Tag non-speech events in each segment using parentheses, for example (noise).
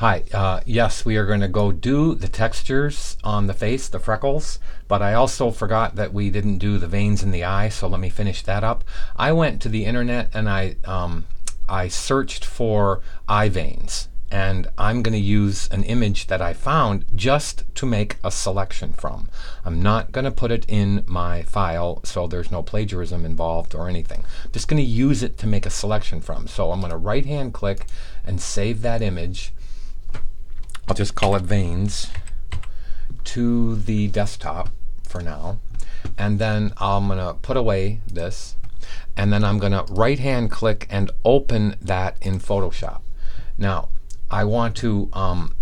Hi, uh, yes, we are going to go do the textures on the face, the freckles, but I also forgot that we didn't do the veins in the eye, so let me finish that up. I went to the internet and I, um, I searched for eye veins, and I'm going to use an image that I found just to make a selection from. I'm not going to put it in my file so there's no plagiarism involved or anything. I'm just going to use it to make a selection from. So I'm going to right hand click and save that image I'll just call it veins to the desktop for now. And then I'm going to put away this. And then I'm going to right hand click and open that in Photoshop. Now, I want to um,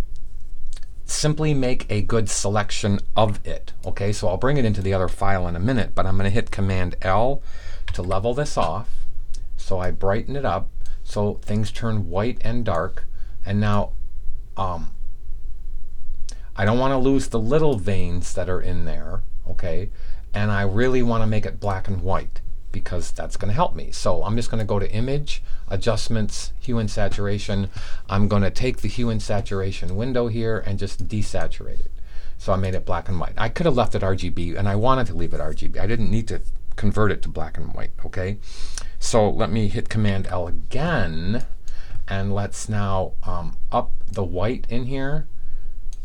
simply make a good selection of it. Okay, so I'll bring it into the other file in a minute, but I'm going to hit Command L to level this off. So I brighten it up so things turn white and dark. And now um, I don't want to lose the little veins that are in there, okay? And I really want to make it black and white because that's going to help me. So I'm just going to go to Image, Adjustments, Hue and Saturation. I'm going to take the Hue and Saturation window here and just desaturate it. So I made it black and white. I could have left it RGB, and I wanted to leave it RGB. I didn't need to convert it to black and white, okay? So let me hit Command L again, and let's now um, up the white in here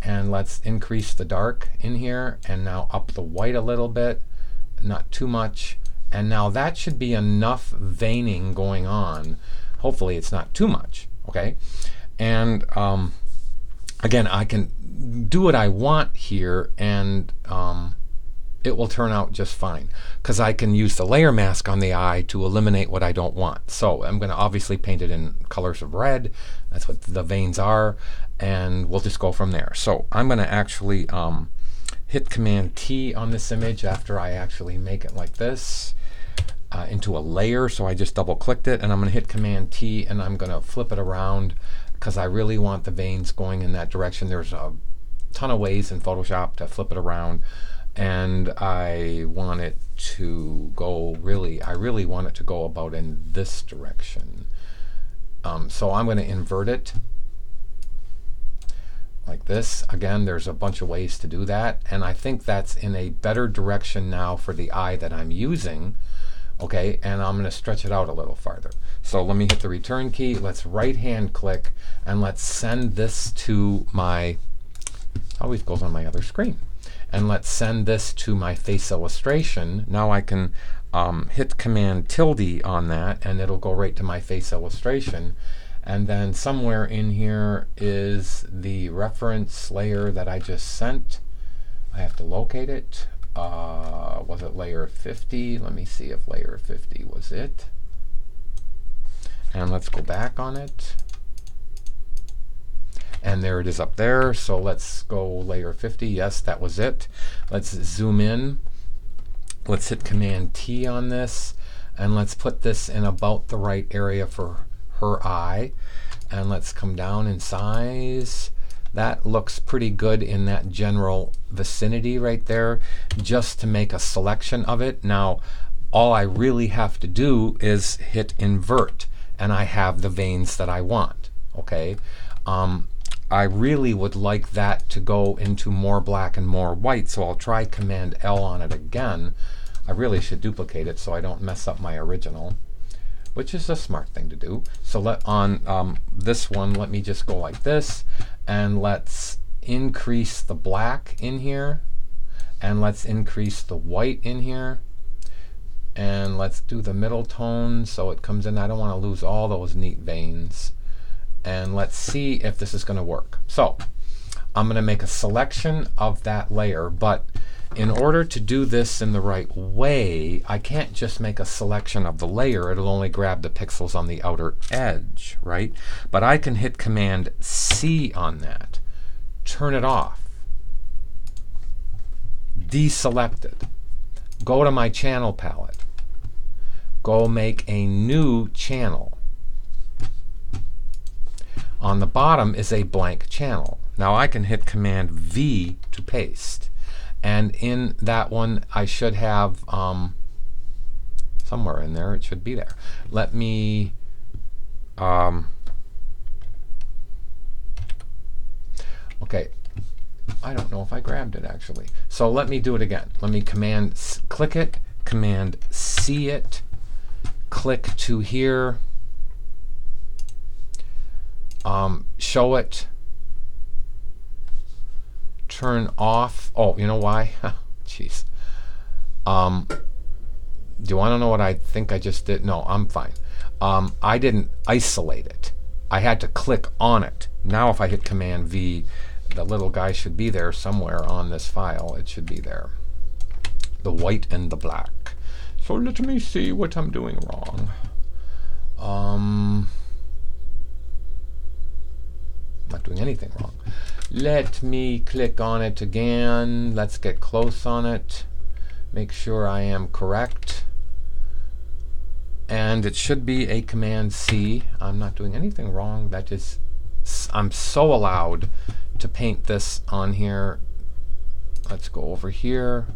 and let's increase the dark in here and now up the white a little bit not too much and now that should be enough veining going on hopefully it's not too much okay and um, again I can do what I want here and um, it will turn out just fine because I can use the layer mask on the eye to eliminate what I don't want. So I'm going to obviously paint it in colors of red. That's what the veins are. And we'll just go from there. So I'm going to actually um, hit Command T on this image after I actually make it like this uh, into a layer. So I just double clicked it and I'm going to hit Command T and I'm going to flip it around because I really want the veins going in that direction. There's a ton of ways in Photoshop to flip it around and I want it to go really, I really want it to go about in this direction. Um, so I'm going to invert it like this. Again, there's a bunch of ways to do that, and I think that's in a better direction now for the eye that I'm using. Okay, and I'm going to stretch it out a little farther. So let me hit the return key. Let's right hand click and let's send this to my, always goes on my other screen and let's send this to my face illustration. Now I can um, hit Command tilde on that and it'll go right to my face illustration. And then somewhere in here is the reference layer that I just sent. I have to locate it. Uh, was it layer 50? Let me see if layer 50 was it. And let's go back on it and there it is up there. So let's go layer 50. Yes, that was it. Let's zoom in. Let's hit Command T on this, and let's put this in about the right area for her eye. And let's come down in size. That looks pretty good in that general vicinity right there, just to make a selection of it. Now, all I really have to do is hit invert, and I have the veins that I want. Okay. Um, I really would like that to go into more black and more white, so I'll try Command L on it again. I really should duplicate it so I don't mess up my original, which is a smart thing to do. So let on um, this one, let me just go like this, and let's increase the black in here, and let's increase the white in here, and let's do the middle tone so it comes in. I don't want to lose all those neat veins and let's see if this is going to work. So I'm going to make a selection of that layer, but in order to do this in the right way, I can't just make a selection of the layer. It'll only grab the pixels on the outer edge, right? But I can hit Command C on that, turn it off, deselect it, go to my channel palette, go make a new channel on the bottom is a blank channel. Now I can hit Command V to paste. And in that one, I should have um, somewhere in there, it should be there. Let me um, Okay, I don't know if I grabbed it actually. So let me do it again. Let me command click it, command C it, click to here, um, show it, turn off. Oh, you know why? (laughs) Jeez. Um, do you want to know what I think I just did? No, I'm fine. Um, I didn't isolate it. I had to click on it. Now if I hit Command V, the little guy should be there somewhere on this file. It should be there. The white and the black. So let me see what I'm doing wrong. Um, not doing anything wrong. Let me click on it again. Let's get close on it. Make sure I am correct. And it should be a Command C. I'm not doing anything wrong. That is, I'm so allowed to paint this on here. Let's go over here.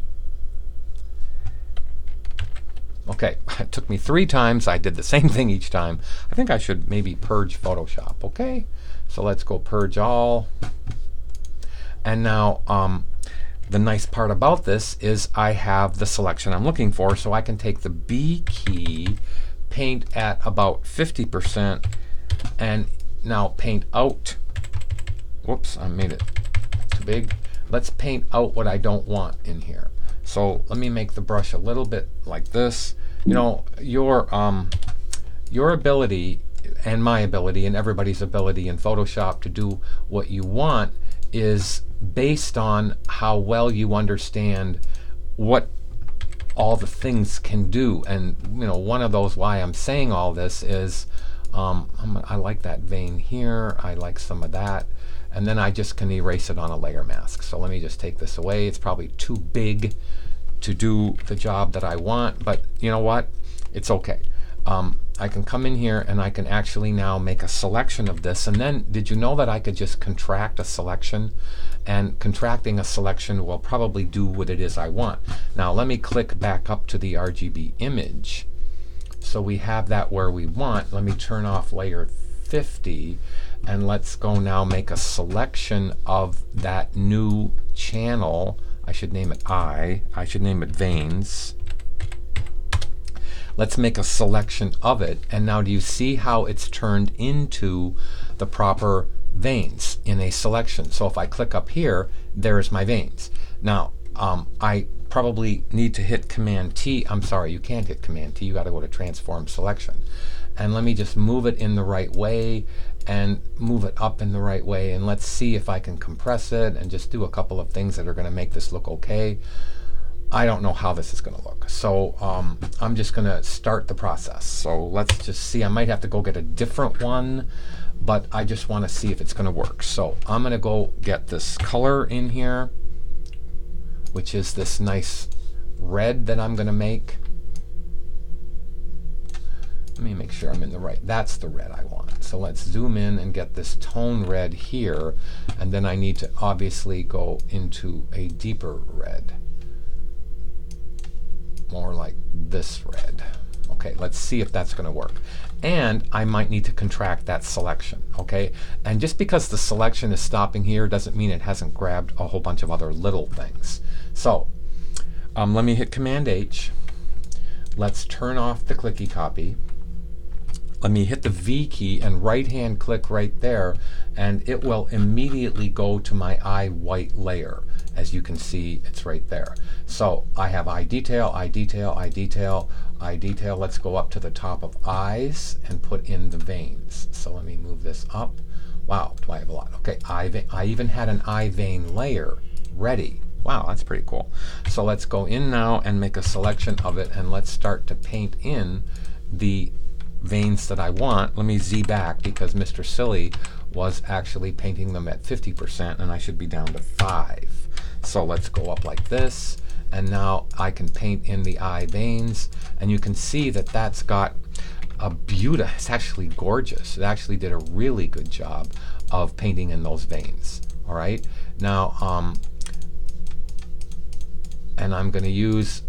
Okay, (laughs) it took me three times. I did the same thing each time. I think I should maybe purge Photoshop. Okay, so let's go purge all. And now, um, the nice part about this is I have the selection I'm looking for, so I can take the B key, paint at about 50%, and now paint out. Whoops, I made it too big. Let's paint out what I don't want in here. So let me make the brush a little bit like this. You know, your um, your ability and my ability and everybody's ability in Photoshop to do what you want is based on how well you understand what all the things can do. And you know, one of those why I'm saying all this is um, i like that vein here. I like some of that. And then I just can erase it on a layer mask. So let me just take this away. It's probably too big to do the job that I want, but you know what? It's okay. Um, I can come in here and I can actually now make a selection of this. And then did you know that I could just contract a selection? And contracting a selection will probably do what it is I want. Now let me click back up to the RGB image. So we have that where we want. Let me turn off layer 50 and let's go now make a selection of that new channel. I should name it I. I should name it veins. Let's make a selection of it. And now do you see how it's turned into the proper veins in a selection? So if I click up here, there's my veins. Now, um, I probably need to hit Command T. I'm sorry, you can't hit Command T. You got to go to Transform Selection. And let me just move it in the right way and move it up in the right way and let's see if I can compress it and just do a couple of things that are going to make this look okay. I don't know how this is going to look. So um, I'm just going to start the process. So let's just see. I might have to go get a different one, but I just want to see if it's going to work. So I'm going to go get this color in here, which is this nice red that I'm going to make. Let me make sure I'm in the right. That's the red I want. So let's zoom in and get this tone red here. And then I need to obviously go into a deeper red. More like this red. Okay, let's see if that's going to work. And I might need to contract that selection, okay? And just because the selection is stopping here doesn't mean it hasn't grabbed a whole bunch of other little things. So um, let me hit Command H. Let's turn off the clicky copy let me hit the V key and right hand click right there and it will immediately go to my eye white layer. As you can see, it's right there. So I have eye detail, eye detail, eye detail, eye detail. Let's go up to the top of eyes and put in the veins. So let me move this up. Wow, do I have a lot? Okay, eye I even had an eye vein layer ready. Wow, that's pretty cool. So let's go in now and make a selection of it and let's start to paint in the veins that I want, let me Z back because Mr. Silly was actually painting them at 50% and I should be down to 5. So let's go up like this and now I can paint in the eye veins and you can see that that's got a beauty. It's actually gorgeous. It actually did a really good job of painting in those veins. All right. Now, um, and I'm going to use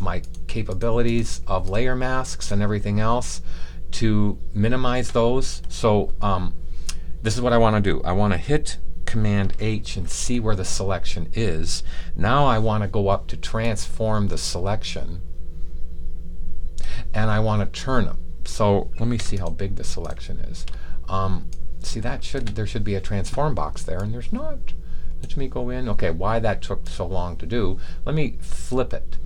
my capabilities of layer masks and everything else to minimize those. So um, this is what I want to do. I want to hit Command H and see where the selection is. Now I want to go up to transform the selection and I want to turn them. So let me see how big the selection is. Um, see that should there should be a transform box there and there's not. Let me go in. Okay, why that took so long to do. Let me flip it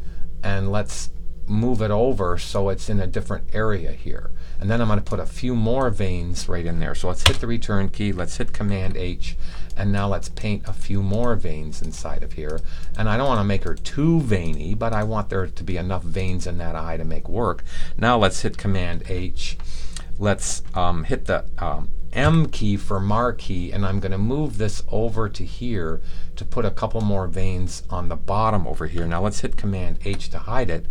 and let's move it over so it's in a different area here. And then I'm going to put a few more veins right in there. So let's hit the return key, let's hit Command H, and now let's paint a few more veins inside of here. And I don't want to make her too veiny, but I want there to be enough veins in that eye to make work. Now let's hit Command H. Let's um, hit the um, M key for marquee, and I'm going to move this over to here to put a couple more veins on the bottom over here. Now let's hit Command H to hide it,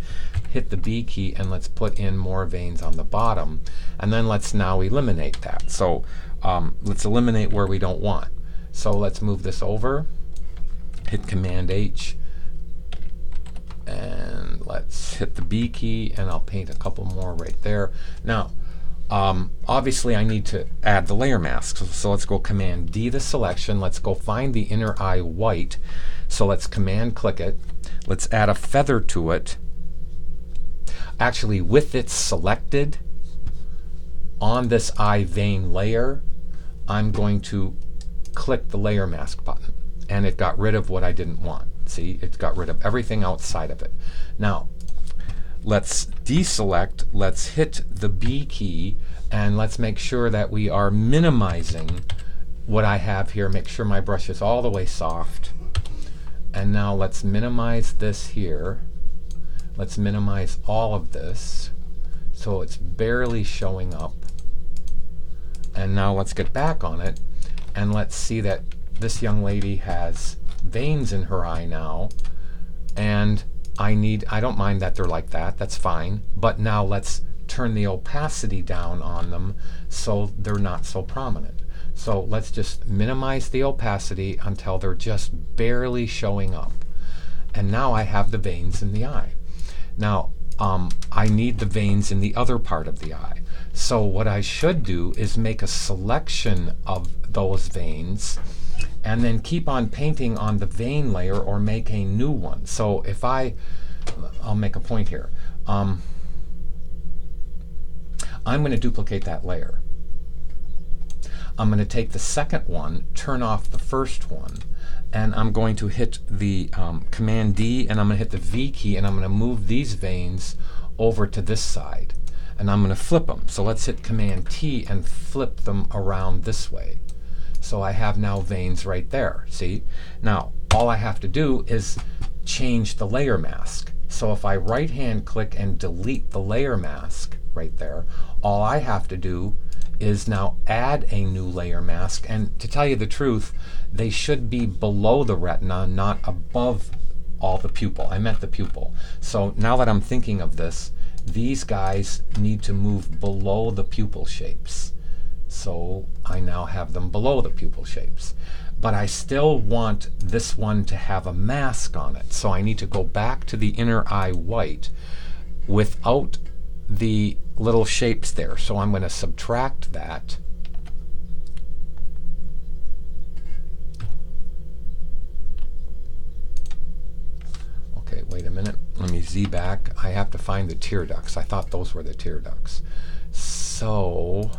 hit the B key, and let's put in more veins on the bottom. And then let's now eliminate that. So um, let's eliminate where we don't want. So let's move this over, hit Command H, and let's hit the B key, and I'll paint a couple more right there. Now, um, obviously, I need to add the layer mask. So, so, let's go Command D the selection. Let's go find the inner eye white. So let's Command click it. Let's add a feather to it. Actually, with it selected on this eye vein layer, I'm going to click the layer mask button. And it got rid of what I didn't want. See, it got rid of everything outside of it. Now, let's deselect, let's hit the B key, and let's make sure that we are minimizing what I have here. Make sure my brush is all the way soft. And now let's minimize this here. Let's minimize all of this so it's barely showing up. And now let's get back on it and let's see that this young lady has veins in her eye now and I need, I don't mind that they're like that, that's fine. But now let's turn the opacity down on them so they're not so prominent. So let's just minimize the opacity until they're just barely showing up. And now I have the veins in the eye. Now, um, I need the veins in the other part of the eye. So what I should do is make a selection of those veins and then keep on painting on the vein layer or make a new one. So if I, I'll make a point here. Um, I'm going to duplicate that layer. I'm going to take the second one, turn off the first one, and I'm going to hit the um, Command D and I'm going to hit the V key and I'm going to move these veins over to this side. And I'm going to flip them. So let's hit Command T and flip them around this way. So I have now veins right there, see? Now, all I have to do is change the layer mask. So if I right hand click and delete the layer mask right there, all I have to do is now add a new layer mask. And to tell you the truth, they should be below the retina, not above all the pupil. I meant the pupil. So now that I'm thinking of this, these guys need to move below the pupil shapes. So I now have them below the pupil shapes. But I still want this one to have a mask on it. So I need to go back to the inner eye white without the little shapes there. So I'm going to subtract that. Okay, wait a minute. Let me Z back. I have to find the tear ducts. I thought those were the tear ducts. So...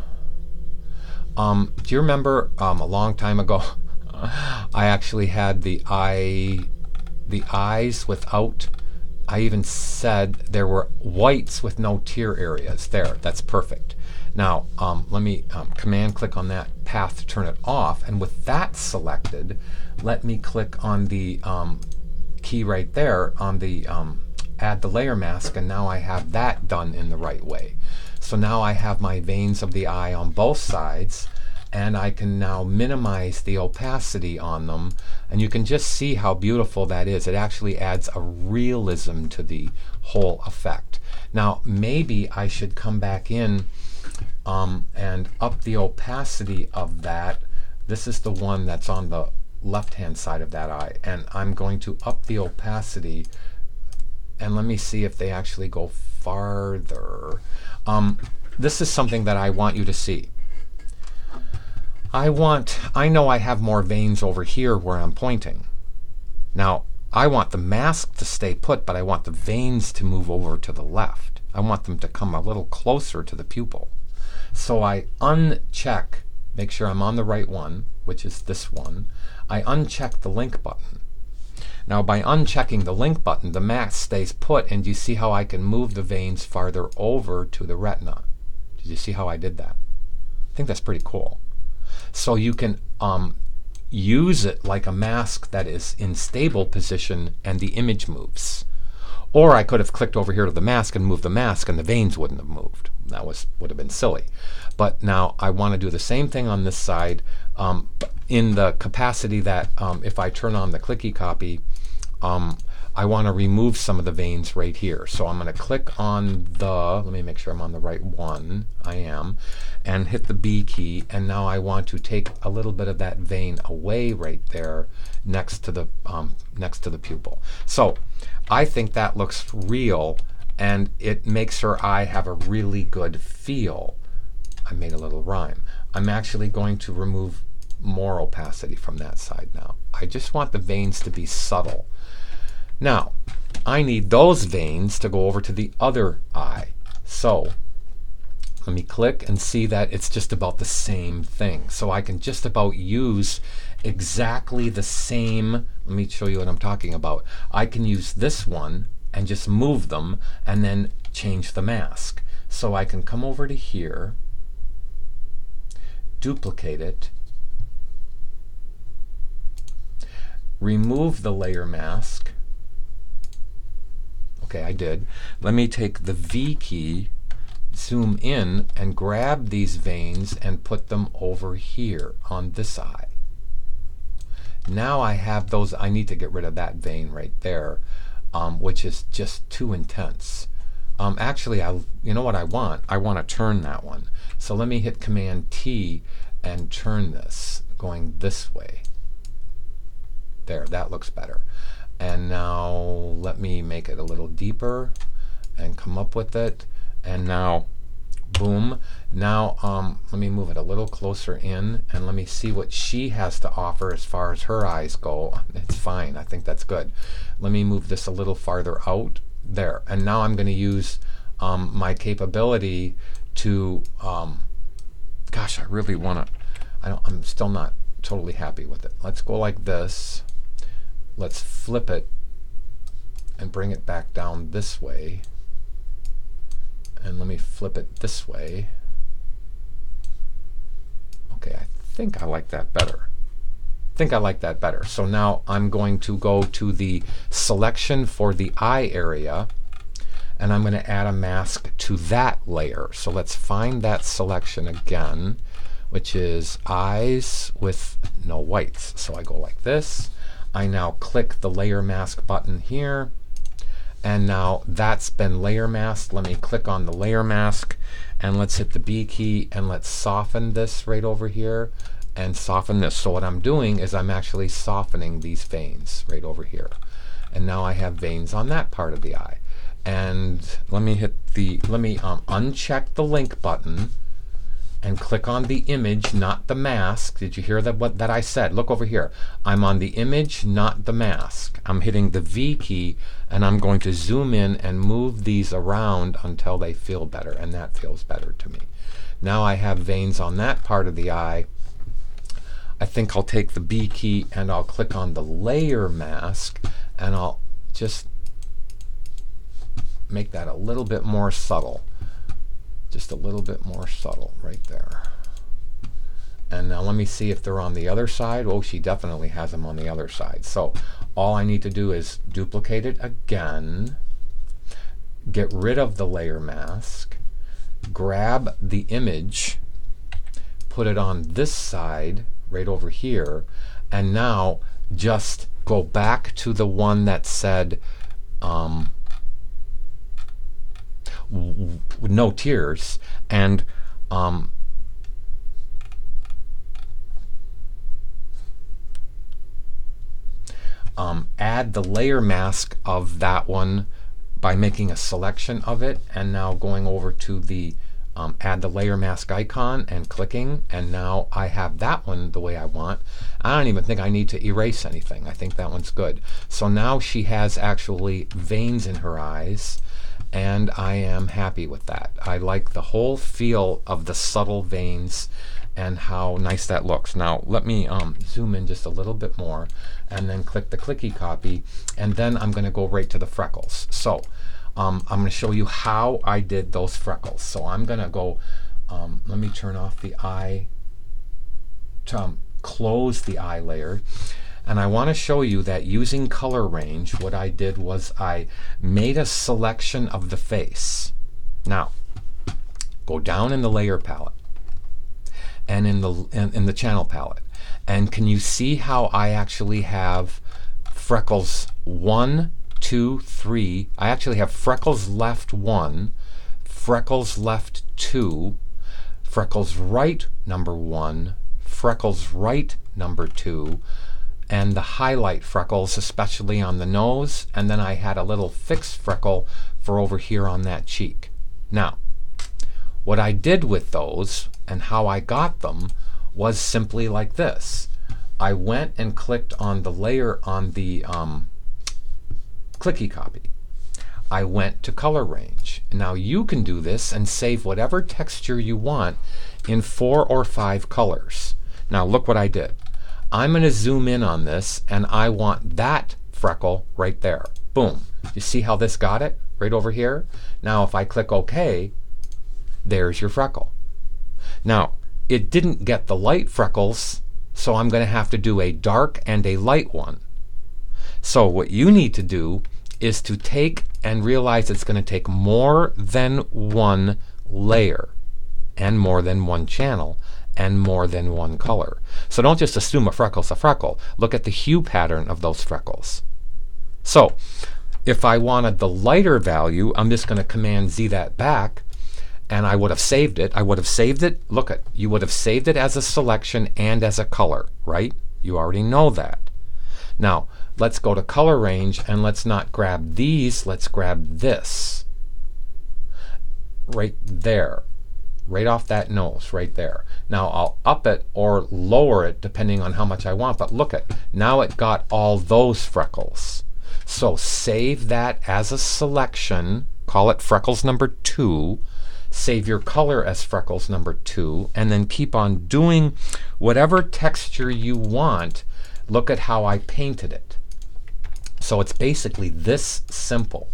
Um, do you remember um, a long time ago? (laughs) I actually had the eye, the eyes without. I even said there were whites with no tear areas. There, that's perfect. Now, um, let me um, command click on that path to turn it off. And with that selected, let me click on the um, key right there on the um, add the layer mask. And now I have that done in the right way. So now I have my veins of the eye on both sides and I can now minimize the opacity on them and you can just see how beautiful that is. It actually adds a realism to the whole effect. Now maybe I should come back in um, and up the opacity of that. This is the one that's on the left hand side of that eye and I'm going to up the opacity and let me see if they actually go farther. Um, this is something that I want you to see. I want, I know I have more veins over here where I'm pointing. Now, I want the mask to stay put, but I want the veins to move over to the left. I want them to come a little closer to the pupil. So I uncheck, make sure I'm on the right one, which is this one. I uncheck the link button. Now by unchecking the link button, the mask stays put and you see how I can move the veins farther over to the retina. Did you see how I did that? I think that's pretty cool. So you can um, use it like a mask that is in stable position and the image moves. Or I could have clicked over here to the mask and moved the mask and the veins wouldn't have moved. That was would have been silly. But now I want to do the same thing on this side um, in the capacity that um, if I turn on the clicky copy, um, I want to remove some of the veins right here. So I'm going to click on the, let me make sure I'm on the right one. I am. And hit the B key. And now I want to take a little bit of that vein away right there next to the, um, next to the pupil. So I think that looks real and it makes her eye have a really good feel. I made a little rhyme. I'm actually going to remove more opacity from that side now. I just want the veins to be subtle. Now, I need those veins to go over to the other eye. So, let me click and see that it's just about the same thing. So I can just about use exactly the same, let me show you what I'm talking about. I can use this one and just move them and then change the mask. So I can come over to here, duplicate it, remove the layer mask, Okay, I did. Let me take the V key, zoom in, and grab these veins and put them over here on this eye. Now I have those, I need to get rid of that vein right there, um, which is just too intense. Um, actually, I, you know what I want? I want to turn that one. So let me hit Command T and turn this, going this way. There, that looks better. And now let me make it a little deeper and come up with it. And now, boom. Now, um, let me move it a little closer in and let me see what she has to offer as far as her eyes go. (laughs) It's fine. I think that's good. Let me move this a little farther out. There. And now I'm going to use um, my capability to, um, gosh, I really want to, I don't, I'm still not totally happy with it. Let's go like this let's flip it and bring it back down this way. And let me flip it this way. Okay, I think I like that better. I think I like that better. So now I'm going to go to the selection for the eye area and I'm going to add a mask to that layer. So let's find that selection again, which is eyes with no whites. So I go like this I now click the layer mask button here and now that's been layer masked. Let me click on the layer mask and let's hit the B key and let's soften this right over here and soften this. So what I'm doing is I'm actually softening these veins right over here. And now I have veins on that part of the eye. And let me hit the, let me um, uncheck the link button and click on the image, not the mask. Did you hear that what that I said? Look over here. I'm on the image, not the mask. I'm hitting the V key and I'm going to zoom in and move these around until they feel better and that feels better to me. Now I have veins on that part of the eye. I think I'll take the B key and I'll click on the layer mask and I'll just make that a little bit more subtle just a little bit more subtle right there. And now let me see if they're on the other side. Oh, she definitely has them on the other side. So all I need to do is duplicate it again, get rid of the layer mask, grab the image, put it on this side right over here, and now just go back to the one that said um, with no tears and um, um, add the layer mask of that one by making a selection of it and now going over to the um, add the layer mask icon and clicking, and now I have that one the way I want. I don't even think I need to erase anything. I think that one's good. So now she has actually veins in her eyes, and I am happy with that. I like the whole feel of the subtle veins and how nice that looks. Now let me um, zoom in just a little bit more and then click the clicky copy and then I'm going to go right to the freckles. So um, I'm going to show you how I did those freckles. So I'm going to go, um, let me turn off the eye, to um, close the eye layer. And I want to show you that using color range, what I did was I made a selection of the face. Now, go down in the layer palette and in the in, in the channel palette. And can you see how I actually have freckles one, two, three. I actually have freckles left one, freckles left two, freckles right number one, freckles right number two, and the highlight freckles, especially on the nose, and then I had a little fixed freckle for over here on that cheek. Now, what I did with those and how I got them was simply like this. I went and clicked on the layer on the um, clicky copy. I went to color range. Now you can do this and save whatever texture you want in four or five colors. Now look what I did. I'm going to zoom in on this and I want that freckle right there. Boom. You see how this got it? Right over here? Now if I click OK, there's your freckle. Now, it didn't get the light freckles, so I'm going to have to do a dark and a light one. So what you need to do is to take and realize it's going to take more than one layer and more than one channel and more than one color. So don't just assume a freckle's a freckle. Look at the hue pattern of those freckles. So if I wanted the lighter value, I'm just going to Command Z that back and I would have saved it. I would have saved it. Look at you would have saved it as a selection and as a color, right? You already know that. Now, let's go to color range and let's not grab these, let's grab this. Right there. Right off that nose, right there. Now I'll up it or lower it depending on how much I want, but look at, now it got all those freckles. So save that as a selection, call it freckles number two, save your color as freckles number two, and then keep on doing whatever texture you want. Look at how I painted it. So it's basically this simple.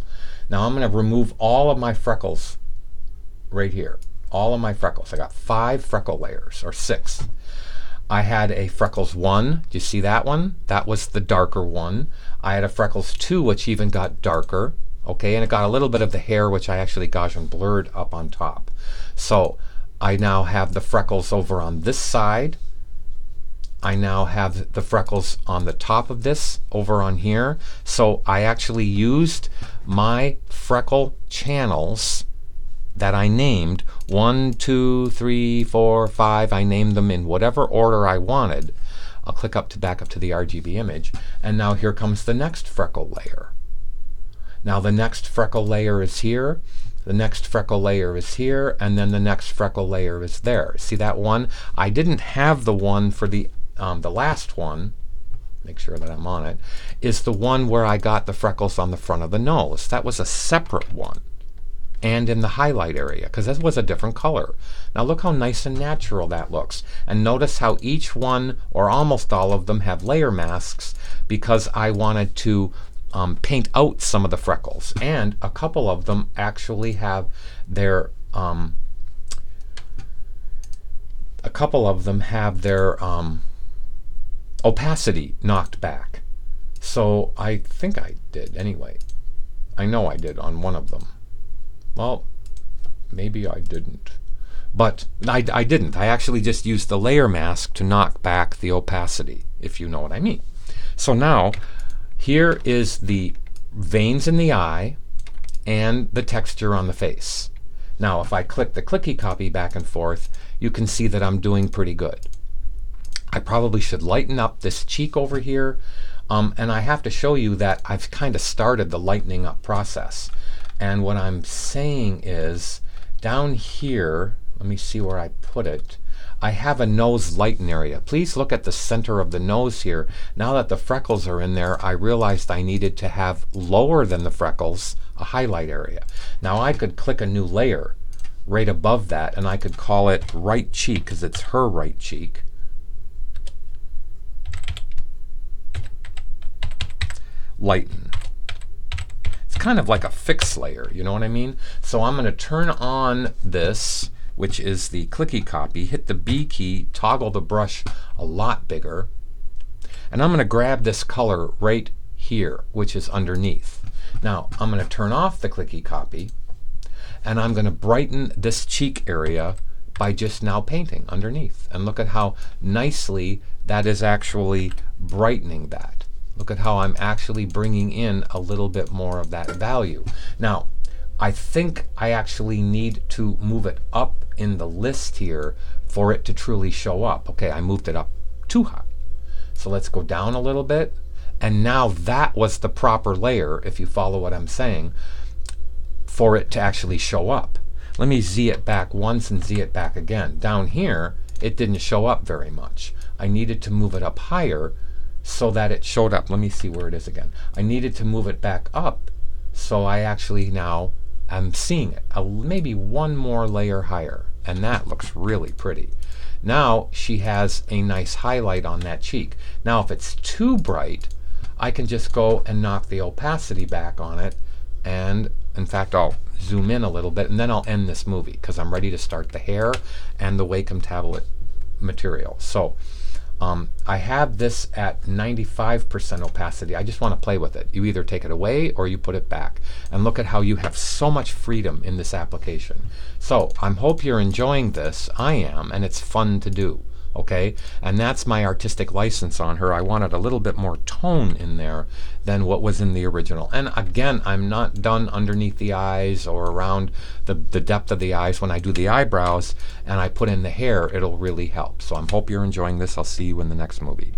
Now I'm going to remove all of my freckles right here. All of my freckles. I got five freckle layers, or six. I had a freckles 1. Do you see that one? That was the darker one. I had a freckles 2, which even got darker. Okay, and it got a little bit of the hair, which I actually Gaussian blurred up on top. So I now have the freckles over on this side. I now have the freckles on the top of this over on here. So I actually used my freckle channels that I named one, two, three, four, five. I named them in whatever order I wanted. I'll click up to back up to the RGB image. And now here comes the next freckle layer. Now the next freckle layer is here. The next freckle layer is here, and then the next freckle layer is there. See that one? I didn't have the one for the um, the last one, make sure that I'm on it, is the one where I got the freckles on the front of the nose. That was a separate one. And in the highlight area, because that was a different color. Now look how nice and natural that looks. And notice how each one, or almost all of them, have layer masks because I wanted to um, paint out some of the freckles. And a couple of them actually have their um, a couple of them have their um, opacity knocked back. So I think I did anyway. I know I did on one of them. Well, maybe I didn't. But I, I didn't. I actually just used the layer mask to knock back the opacity, if you know what I mean. So now, here is the veins in the eye and the texture on the face. Now, if I click the clicky copy back and forth, you can see that I'm doing pretty good. I probably should lighten up this cheek over here. Um, and I have to show you that I've kind of started the lightening up process. And what I'm saying is down here, let me see where I put it. I have a nose lighten area. Please look at the center of the nose here. Now that the freckles are in there, I realized I needed to have lower than the freckles a highlight area. Now I could click a new layer right above that and I could call it right cheek because it's her right cheek. Lighten. Kind of like a fix layer, you know what I mean? So I'm going to turn on this which is the clicky copy, hit the B key, toggle the brush a lot bigger, and I'm going to grab this color right here, which is underneath. Now, I'm going to turn off the clicky copy, and I'm going to brighten this cheek area by just now painting underneath. And look at how nicely that is actually brightening that. Look at how I'm actually bringing in a little bit more of that value. Now, I think I actually need to move it up in the list here for it to truly show up. Okay, I moved it up too high. So let's go down a little bit. And now that was the proper layer, if you follow what I'm saying, for it to actually show up. Let me Z it back once and Z it back again. Down here, it didn't show up very much. I needed to move it up higher so that it showed up. Let me see where it is again. I needed to move it back up so I actually now I'm seeing it maybe one more layer higher, and that looks really pretty. Now she has a nice highlight on that cheek. Now if it's too bright, I can just go and knock the opacity back on it, and in fact I'll zoom in a little bit, and then I'll end this movie because I'm ready to start the hair and the Wacom tablet material. So um, I have this at 95% opacity. I just want to play with it. You either take it away or you put it back. And look at how you have so much freedom in this application. So I hope you're enjoying this. I am, and it's fun to do okay? And that's my artistic license on her. I wanted a little bit more tone in there than what was in the original. And again, I'm not done underneath the eyes or around the, the depth of the eyes. When I do the eyebrows and I put in the hair, it'll really help. So I hope you're enjoying this. I'll see you in the next movie.